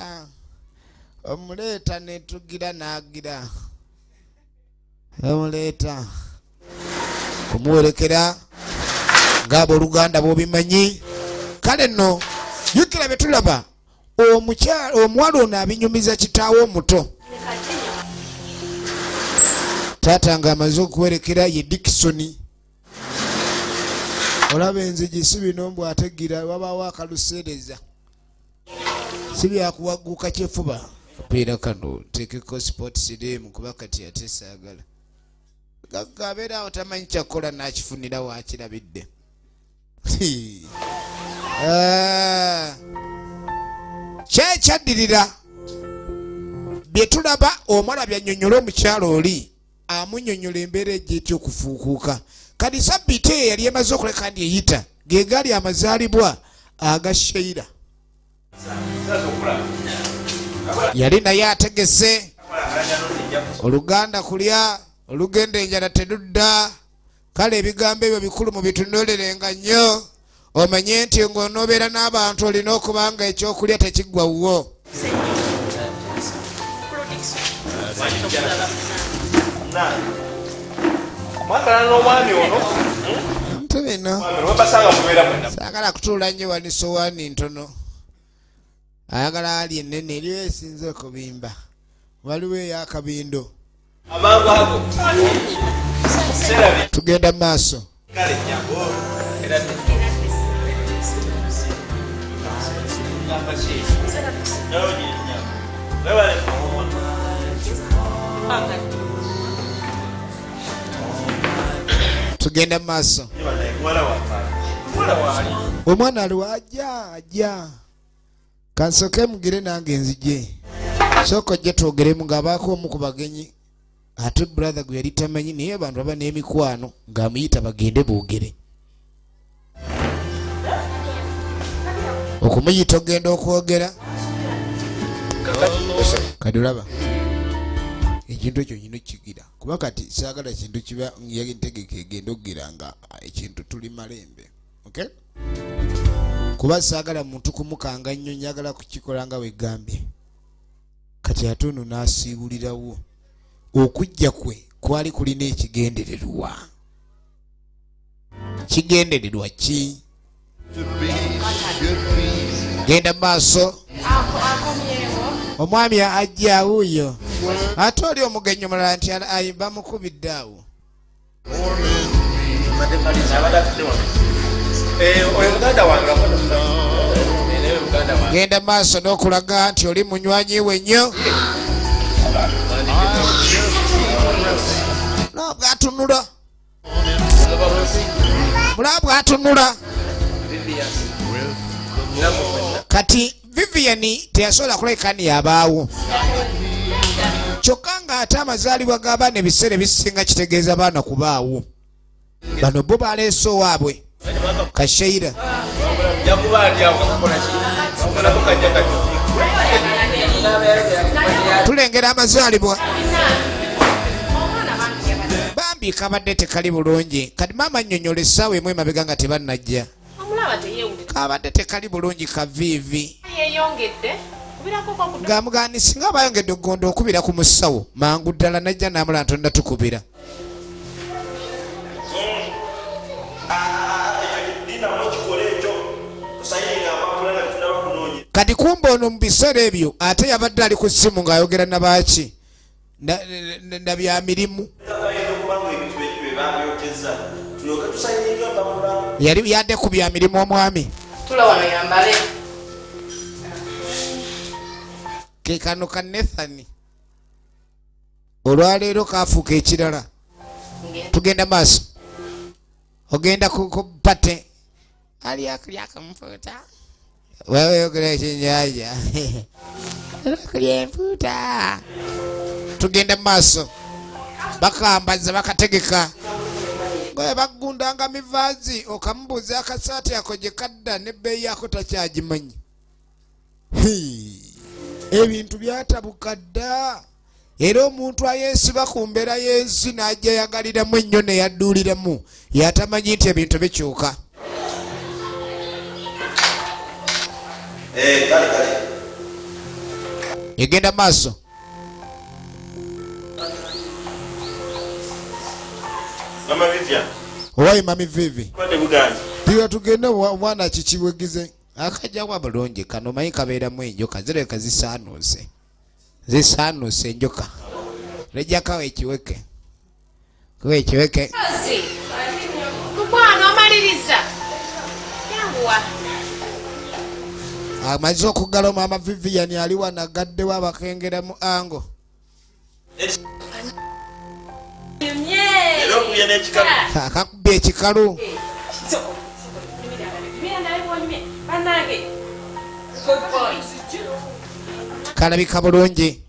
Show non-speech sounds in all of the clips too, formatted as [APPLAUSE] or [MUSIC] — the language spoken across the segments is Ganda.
Ah, omuleeta netugira nagira. Omuleeta kumuwerekera ngaabo oluganda bwobimanyi kale nno jukira byetulaba omukyala omuwala ono abinyumiza kitaawe omuto. Taata nga amaze okuwerekera ye dikisoni olaba enzigi si bino mbw ategira wabaawo akaluseereza si byakuwagguka kyefuba kapiira kano tekeko sport sirimu kuba kati ate saagala. Gagga abeera awo tamanyi kyakukola nakifunira wakirabidde. Ah. [LAUGHS] kyekyaddirira byetulaba omwala byanyonyola omukyalo oli amunyonyola embeera ejja etya okufuukuuka. Kati sabbiiti eyo yali emaze okuleka ndi eyita ge gaali amazaalibwa aga sheira yali naye ategese. Oluganda kulya olugenda enjala teludda kale ebigambo ebyo bikulu mu bitunuulirenga nnyo. Omanye nti ng'onoobeera n'abantu olina okuba nga ekyokulya tekiggwa wuwo. Mwagala n'omwami ono. Nti bino saagala kutuula nnyo wani sowaani ntono ayagala ali ennene eriyo esinze okubimba. Waliwo ey'akabindo. Amangu ago tugenda mu maaso. Kale jangu era tugenda mu maaso. Omwana aliwo ajja ajja kansoke mugire nange nzije. Sooka ojje twogeremu ng'abaako omu ku bagenyi ate brother gwe yali tamanyi naye abantu baba n'emikwano ng'amuyita bagende boogere. Okumuyita ogenda okwogera. Kati olaba ekintu ekyo nyina kigira kuba kati saagala kintu kiba yategeka egenda okugira nga ekintu tuli malembe okay? Kuba saagala muntu kumukanga nnyo njagala kukikola nga wegambye kati ate ono n'asiibulirawo okujja kwe kwali kulina ekigendererwa. Kigendererwa ki? Genda mu maaso omwami ajja awuuyo ate oli omugenyi omulala nti bamukubidde awo oyo naye muganda wange. Genda maaso n'okulaga nti oli munywanyi we nnyo bwatunula. Mulaba bwatunula. Kati vivian teyasobola kulabika ni yabaawo. Kyokka nga ate amazaalibwa g'abaana ebiseera ebisinga kitegeeza baana kubaawo. Bano bo baleese owaabwe kasheira tulengera amazaalibwa bambi kabadde tekali bulungi. Kati maama nnyonnyola essaawa emu emabega nga tebannajja. Teyewulira kabadde tekali bulungi kaviivi. Ng'amugani singa bayongedde okugonda okubira ku musawo mangu ddala najja n'amula ntonda tukubira kati kumba ono mu biseera ebyo ate yabadde ali ku ssimu ng'ayogera nabaki na- bya mirimu. Yali yadde ku bya mirimu omwami? Ke kano ka nethani olwaleero kafuuka ekirala. Tugenda maaso. Ogenda ku ku pate alyakulya akamufuuta wewe yogera ekyenyanja alyakulya enfuuta tugenda maaso. Bakambaza bakategeka. Ngoye bagundanga mivaazi okamubuuza akasaati ako gye kadda nebbeeyi yako takyagimanyi. Hii. ebintu byatabuka dda. Era omuntu ayeesiba ku mbeera y'ensi n'ajja yagaliramu ennyo neyadduuliramu yatamanyi nti ebintu bikyuka egenda maaso mama vivya owayi mami vivi. Tiwa tugende wa- omwana kikiwegize akajjawa bulungi kano manyi kabeeramu enjoka zireka zisaanuuse zisaanuuse enjoka lejjakawo ekiweke kuwa ekiweke. Mukwano omaliriza. Yanguwa. Amaze okugala omwama vivian ali wanagaddewo abakengera mu ango. Akakubba ekikalu. Kalabika bulungi.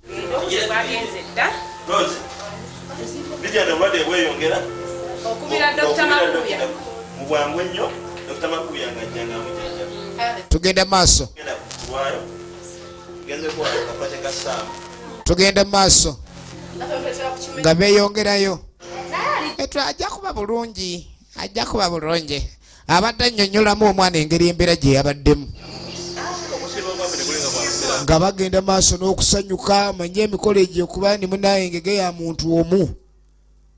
Vivya nobadde bweyongera okubira dr Okubira makuya. Mu bwangu ennyo dr makuya ng'ajjanga amujanja tugende maaso. Tugende maaso. Nga beeyongerayo. Etu ajja kuba bulungi. Ajja kuba bulungi. Abadde annyonnyolamu omwana engeri embeera gye yabaddemu. Nga bagenda maaso n'okusanyuka manye emikolo egyo kuba ni munaye engege ya muntu omu.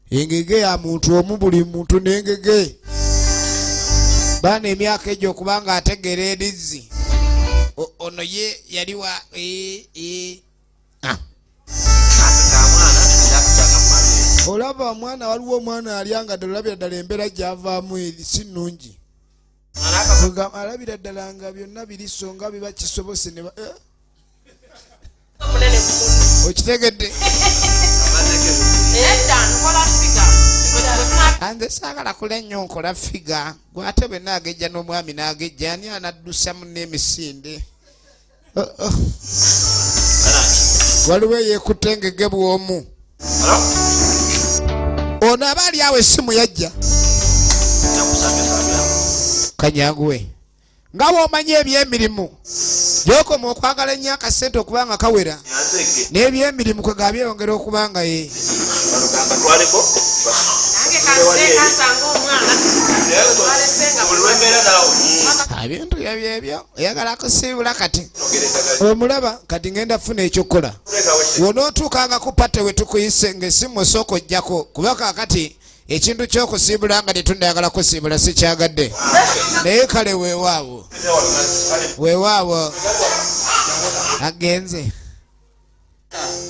Engege ya muntu omu buli muntu n'engege baana emyaka egyo okuba nga ategeera erizzi ono ye yali wa ee. Ah. olaba omwana waliwo omwana alyanga ddala olabira ddala embeera gyavaamu eri si nnungi alabira ddala nga byonna biri so nga biba kisobose ne eh? okitegedde anze saagala kula ennyo nkola figa gwate bwe naagejja n'omwami naagejja ani anaddusa munne emisinde Oh, oh. waliwo eyeekutte engege bw'omu. Ono aba ali awo essimu yajja. Kanyanguwe nga bw'omanyi ebyemirimu gyokoma okwagala ennyo akasente okuba nga kawera n'ebyemirimu kwe gabyeyongera okuba nga ye ebintu byebyebyo oyagala kusiibula kati. Omulaba kati. Ngenda funa ekyokukola wonootuukanga ku pate we tukuyise ngaessimu osooka ojjako kuba kaakati ekintu ky'okusiibula nga tetundayagala kusiibula sikyagadde naye kale weewaawo. Weewaawo. Agenze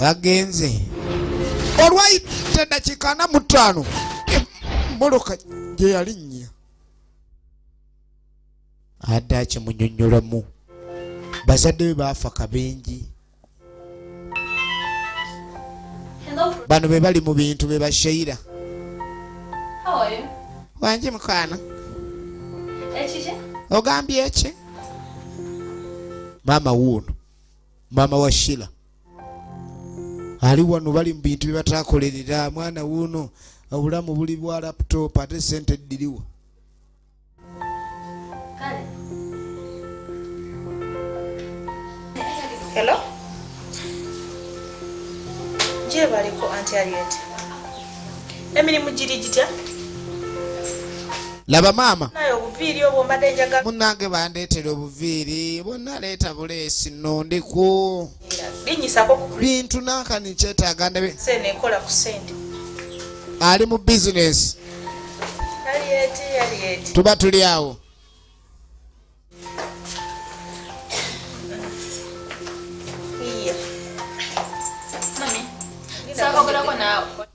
agenze olwayita eddakiika ana mu ttaano emmoloka gye yalinnya adde akimunyonnyolamu. Bazadde be baafa Hello, bano be bali mu bintu be you? wangi mukwana ogambye eki maama wuuno maama wa shira. Ali wano bali mu bintu bye bataakolerera mwana wuuno obulamu buli bwa laputop ate sente ddiriwa. Kale. Hello? gye baliko anti aliet emirimu giri gitya? Laba maama. Munnange bandeetera obuviiri bonna leeta buleesi nno ndiku. Linyisako ku bintu nankani kyetaaga ndabe ali mu bizinesi tuba tuli awo.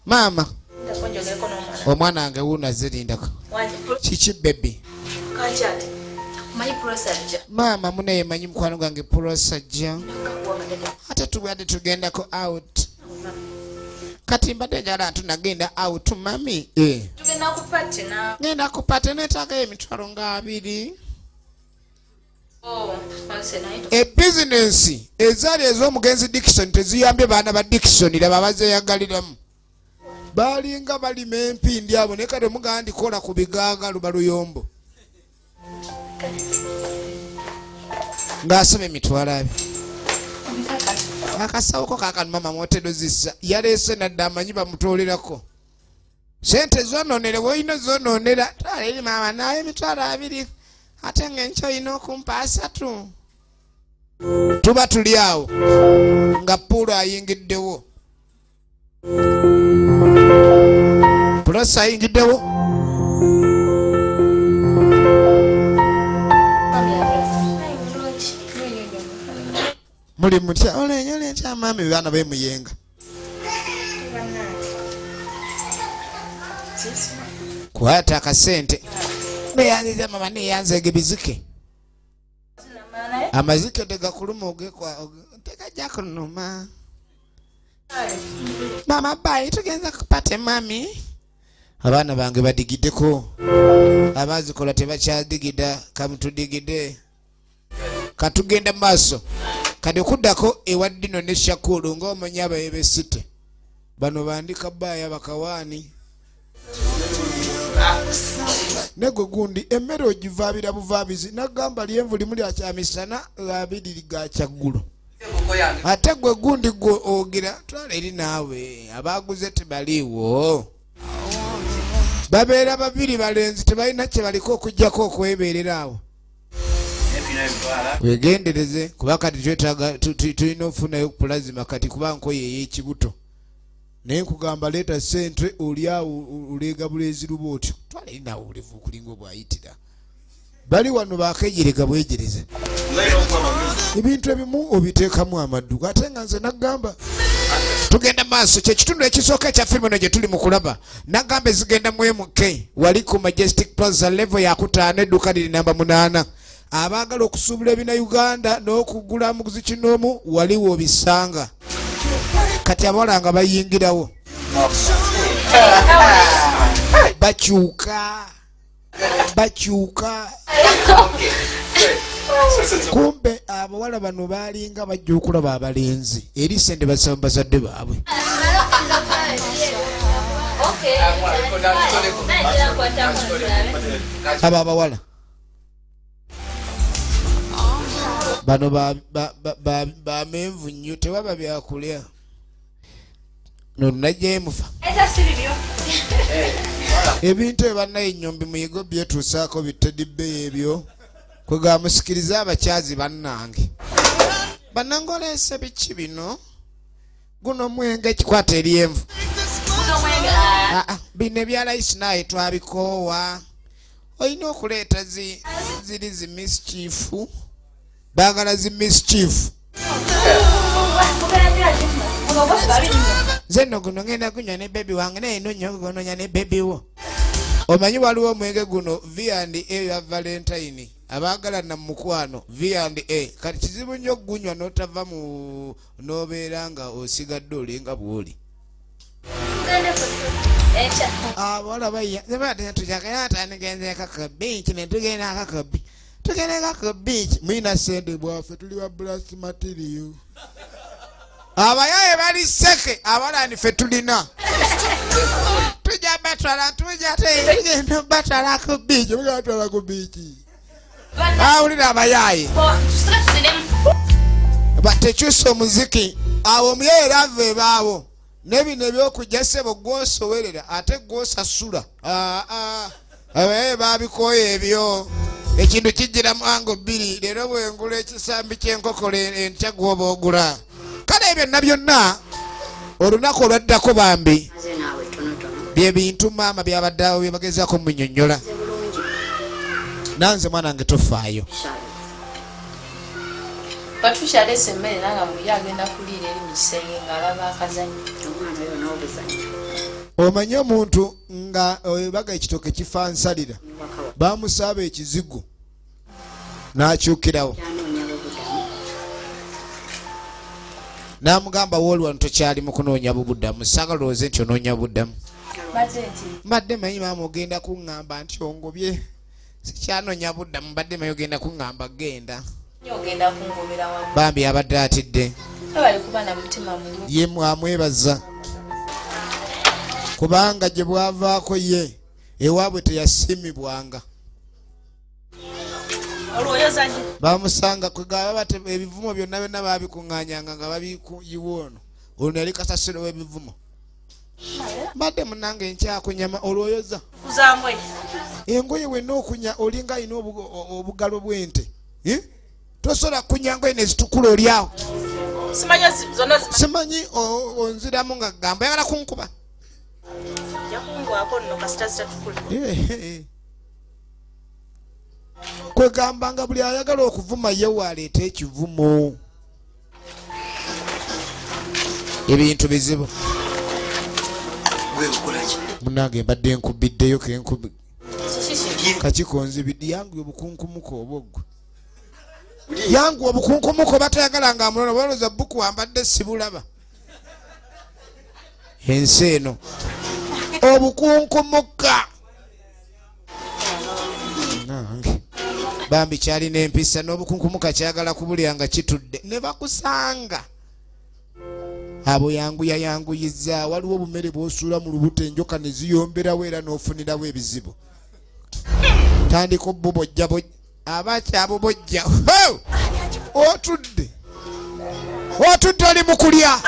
Maama omwana wange wuuno azirindako wange kiki bebi maama munaye manyi mukwano gwange pulosajja kadada. ate tubadde tugendako out kati mbadde njala tunagenda out mami. Eh. Ku ngenda kupate neetaagayo emitwalo nga abiri. Oh, ebizinensi ezaali ez'omugenzi dikison teziyambye baana ba dikison laba bazeeyagaliramu baalinga balima empindi abo naye kati omugamba ndikola ku bigaaga luba luyombo. Ng'asaba emitwalo abiri akasawoko kakano mama mwotedo zissa. Yaleese nadde amanyi bamutolerako. Sente zononere woolina zononera twala eri maama naye emitwalo abiri ate nga enkya olina okumpa asatu. Tuba tuli awo nga puulo ayingiddewo. Pulosi ayingiddewo muli mutya olenya olentya amaami baana bemuyenga kwata akasente. Neyanziza mama neyanzega ebizike amazike tegakuluma ogekwa tegajja kunuma mama bayi tugenza kupata mami abaana bange badigiddeko abazikola tebakyadigida kamutudigide. Katugenda mu maaso kati okuddako ewa ddino ne shakulu ng'omanyi abayebesite bano bandika baaya bakawaani. Negwe gundi emmere ogivaabira buvaabizi nagamba lyenvu limu lyakyamisana abiri ga kyaggulo. Ate gwe gundi gwe ogira twala eri naawe abaguze tebaliiwo. Babeera babiri balenzi tebalina kye baliko okugjako okwebeerera awo wegendereze kuba kati twetaaga tu- tu- tulina okufunayo pulazima kati kuba nkoyo ey'ekibuto. Naye nkugamba leeta sente oli awo oleega buleeziruba otyo. Twala eri naawe obulevu okulinga obwayitira. Bali wano bakejerega bwejereza ebintu ebimu obiteekamu amadduka ate nga nze nagamba tugenda maaso. Kyekitundu ekisooka ekya firimu eno gye tuli mu kulaba nagamba ezigenda mu mk wali ku majestic plaza level yakutaano edduuka liri namba munaana abaagala okusuubula ebina uganda n'okugula muguzi kinoomu waliwo obisanga. Kati abawala nga bayingirawo. Bakyuka. Bakyuka. Kumbe abawala bano balinga bajja okulaba abalenzi eri sente basaba bazadde baabwe. Abo abawala bano ba- ba- ba- ba- bamenvu nnyo tewaba byakulya. Nonajjemufa ebintu ebanaye enyombi muyigo byetuusaako bitedibbeyo ebyo kwegamusikiriza abakyazi bannange. Bannange oleese biki bino? Guno mwenge ekikwata eryenvu Ah, ah, bino ebya layisi naye twabikoowa. Olina okuleeta zi- ziri zi mischief baagala zi mischief. Nze nno guno ngenda gunywa ne bebi wange naye nonyo gononya ne bebi wo. Omanyi waliwo omwenge guno v&a ya valentine. Abaagala na mukwano v&a kati kizibu nnyo okugunywa n'otava mu n'obeera nga osigadde olinga bw'oli. Abawala bayatujagayatanigenzeeka ka biiki netugendaka ka tugendeka ka biiki mwina sente bwaffe tuli wa blast material. Abayaye bali seke abawala nife tulina. Tujja batwala tujja te tugenda batwala ku biiki mugenda batwala ku biiki awulira abayaye. Batekyusa omuziki. Awo omuyaye lava ebaawo nebino ebyokujja sebo gwosowerera ate gwosasula. Abayaye babikoya ebyo ekintu kijira mwango bbiri leero bwengula ekisambi kyenkokolo entya gwoba ogula. Kale ebyo na byonna olunaku olwaddako bambi bye bintu maama byabadde awo byebagezaako munyonyola nanze mwana wange tofaayo. Patricia alese emmere nanga muye agenda kuliira eri mu kisenge ng'alaba akazanyo omanye omuntu nga webaga ekitoke kifa nsalira bamusaaba ekizigo n'akyukirawo. N'amugamba wooli wano tokyali mu kunoonya bubuddamu? Saagala olowooze nti onoonya buddamu. Badde nti mbadde manyi maama ogenda kuŋŋamba nti ongobye? Sikyanoonya buddamu mbadde manyi ogenda kuŋŋamba genda. Bambi abadde atidde. Ye mwamwebaza kubanga gye bwavaako ye ewaabwe gye bamusanga ebivumo byonna byonna babikuŋŋanyanga nga babikuyiwa ono. Ono yali kasasiro w'ebivumo. Mbadde munange nkyakunyama olwoyoza engoye wenna okunya olinga alina obugalo bw'ente. Eh? tosobola kunyanga ene zitukula oliawo simanyi onziramu nga gamba yagala kunkuba jakungwako nno kasita zitatukula Ehe. kwegamba nga buli ayagala okuvuma ye waleeta ekivumo. Ebintu bizibu. Munange mbadde nkubiddeyo kenkubi kakikonzibidde yangu obukunkumuka obwoggwe yangu obukunkumuka oba toyagala nga amulola boloza buku wambadde sibulaba. Ensi eno obukunkumuka nange. Bambi kyalina empisa n'obukunkumuka kyagala kubulya nga kitudde. Ne bakusanga. Abo yanguya yanguyiza waliwo obumere bwosuula mu lubuto enjoka ne ziyomberawo era n'ofunirawo ebizibu. Tandika obubojja bojja abakyabubojja Ho! otudde otudde oli mu kulya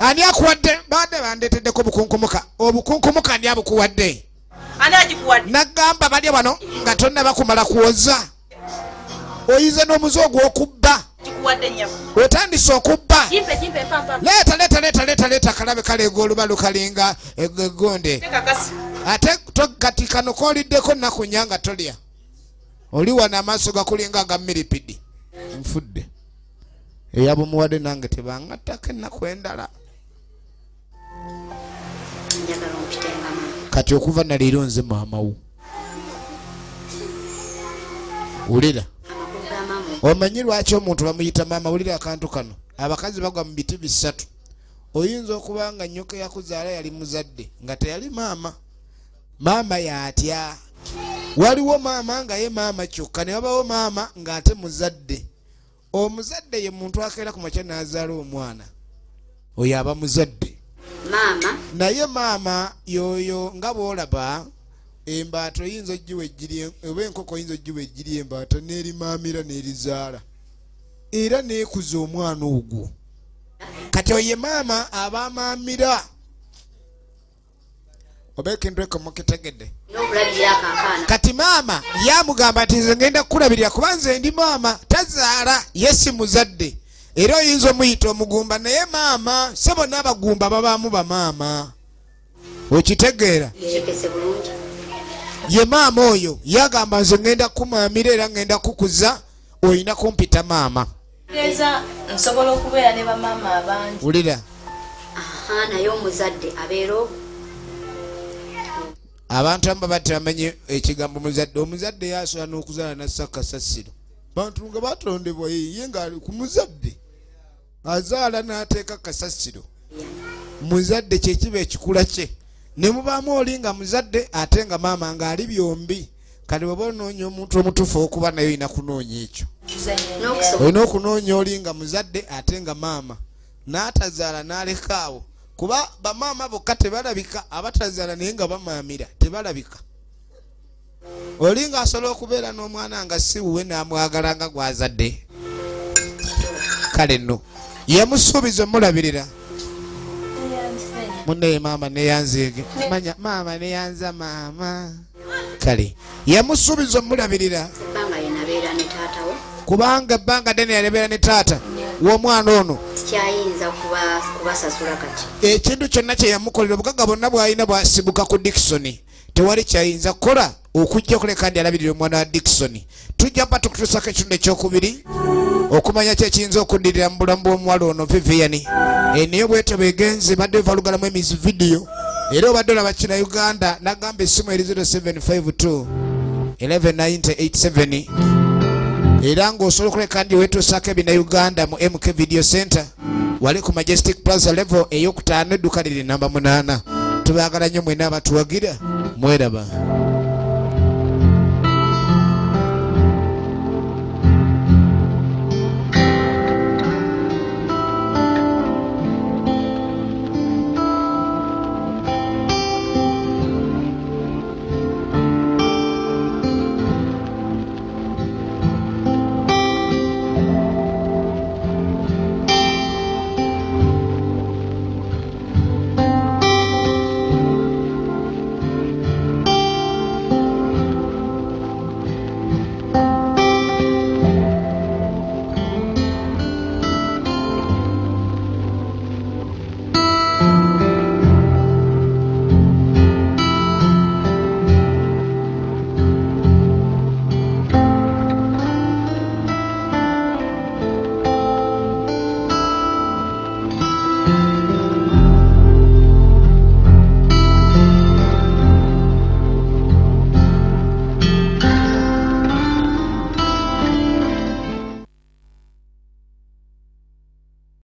ani akuwadde? Badde bandeeteddeko obukunkumuka. Obukunkumuka ani abukuwadde nagamba balya bano nga tonna bakumala kwoza oyize n'omuze ogw'okubba. Gikuwadde nnyama. Otandise okubba. Leeta leeta leeta leeta leeta kalabe kaleega olubalu kalinga eggonde tekakasi ate kati kano kooliddeko nnaku nnya nga tolya. Oli wano amaaso gakulinga aga miripidi nfudde eyabumuwadde nange tebangattako ennaku endala. Kati okuva naleero nze maamawo wulira? Omanyi lwaki omuntu bamuyita maama? Wulira akantu kano. Abakazi bagwa mu biti bisatu. Oyinza okuba nga nyoka yakuzaala yali muzadde nga teyali maama. Maama yatya. Waliwo maama nga ye maama kyokka ne wabawo maama ng'ate muzadde omuzadde ye muntu akeera ku makya n'azaala omwana. Oyo aba muzadde. Maama? Naye maama yoyo nga bwolaba embaata oyinza ogiwa ejiri oba enkoko oyinza ogiwa ejiri embaata n'erimaamira n'erizaala. Era neekuza omwana ogwo. Kati oye maama aba amaamira oba ekintu ekyo mukitegedde kati maama yamugamba nti nze ngenda kukulabirira kuba nze ndi maama tazaala ye si muzadde. Era oyinza omuyita omugumba naye maama se bonna abagumba babaamu bamaama okitegeera? Ye maama oyo yagamba nze ngenda kumaamira era ngenda kukuza olina kumpita maama. Nsobola okubeera ne bamaama abangi. Wulira. Aha naye omuzadde abeera obu abantu amu baba tebamenye ekigambo muzadde omuzadde yasobola n'okuzaala nassa kasasiro bantu nga batondebwa ye nga ku muzadde azaala n'ateeka kasasiro muzadde kyekiba ekikula kye. Ne mubaamu oli nga muzadde ate nga maama ng'ali byombi. Kati bweba onoonya omuntu omutuufu okuba naye olina kunoonya ekyo. Olina okunoonya oli nga muzadde ate nga maama. N'atazaala n'aleka awo kuba bamaama bokka tebalabika abatazaala naye nga bamaamira tebalabika. Oli ng'asobola okubeera n'omwana nga si wuwe n'amwagala nga gwazadde kale nno yemusuubiza omulabirira munnaye maama neyanzeege manya maama neyanza maama. Kale yemusuubiza omulabirira kubanga ebbanga ddene yalebeera ne taata w'omwana ono. Sikyayinza kuba- kubasasula kati? Ekintu kyonna kye yamukolera obugagga bwonna bw'alina bwasibuka ku dikisoni tewali kyayinza kukola okujja kuleka ndi alabirira omwana wa dikisoni tujja mba tukutuusako ekitundu ekyokubiri okumanya kyekiyinza okuddirira mu bulamu bw'omuwala ono viviyani naye bwete bwegenze badde bivalugalamu emizi vidiyo era obadde olaba kina uganda nagamba essimu eri 0752 119087 era ng'osobola okuleka ndi wetuusaako ebina uganda mu mk video center wali ku majestic plaza level eyokutaano edduka liri namba munaana. Tubaagala nnyo mwena abatuwagira mweraba